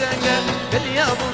وحدنا باليابو